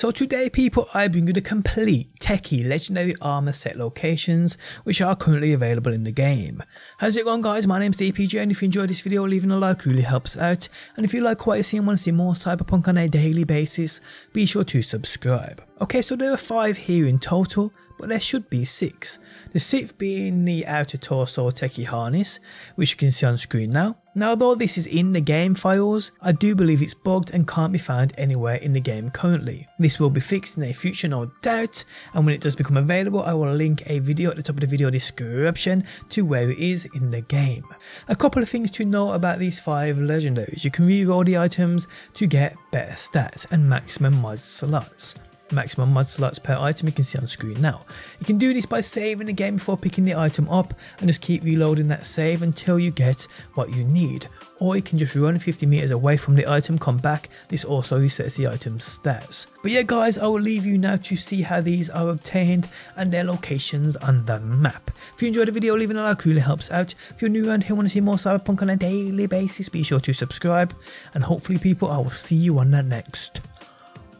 So today people I bring you the complete techie legendary armor set locations which are currently available in the game. How's it going guys, my name's DPJ and if you enjoyed this video leaving a like really helps out and if you like what you see and want to see more cyberpunk on a daily basis be sure to subscribe. Okay so there are 5 here in total but there should be 6. The sixth being the outer torso techie harness, which you can see on screen now. Now though this is in the game files, I do believe it's bugged and can't be found anywhere in the game currently. This will be fixed in a future no doubt, and when it does become available I will link a video at the top of the video description to where it is in the game. A couple of things to know about these 5 legendaries, you can reroll the items to get better stats and maximum mod slots maximum mod slots per item you can see on screen now. You can do this by saving the game before picking the item up and just keep reloading that save until you get what you need. Or you can just run 50 meters away from the item, come back, this also resets the item's stats. But yeah guys, I will leave you now to see how these are obtained and their locations on the map. If you enjoyed the video, leaving a like really helps out. If you're new around here and want to see more Cyberpunk on a daily basis, be sure to subscribe. And hopefully people, I will see you on the next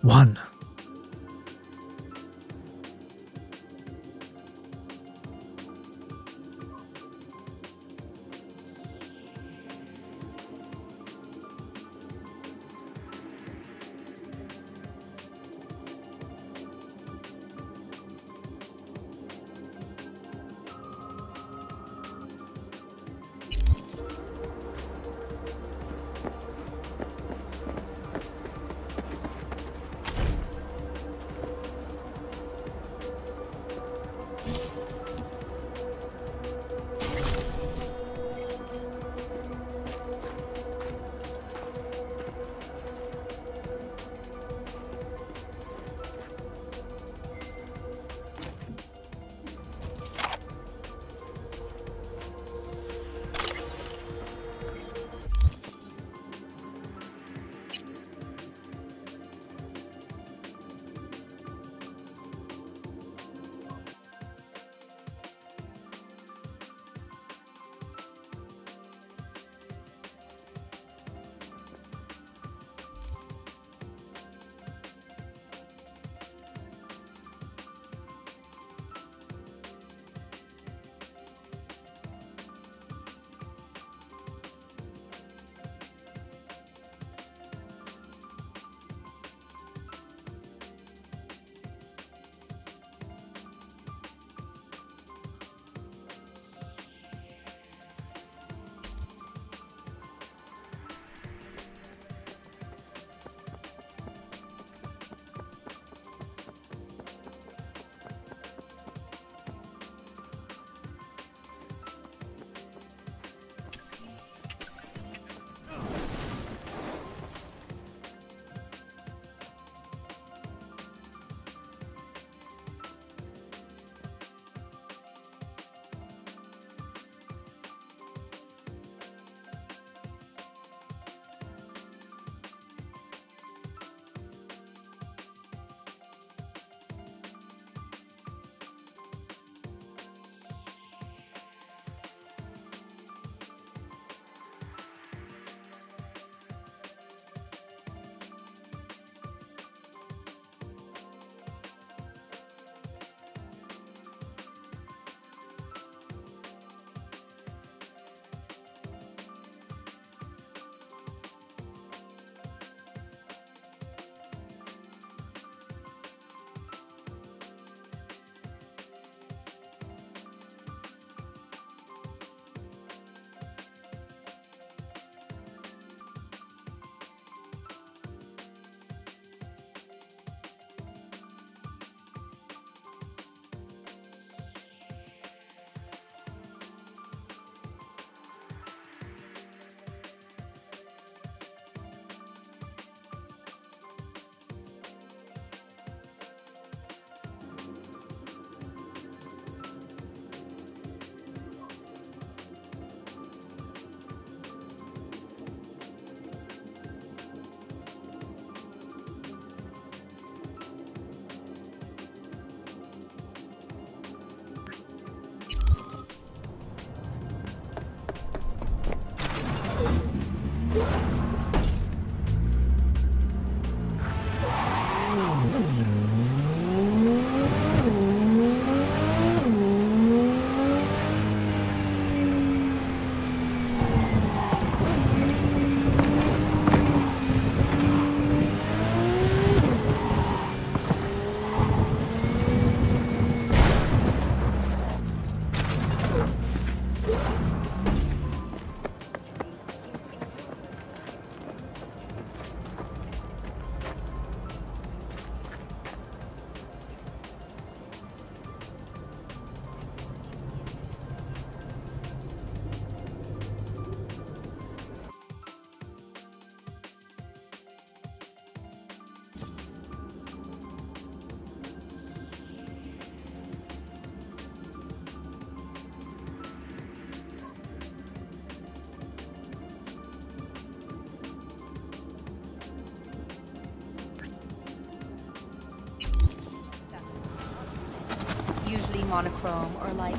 one. Usually monochrome or like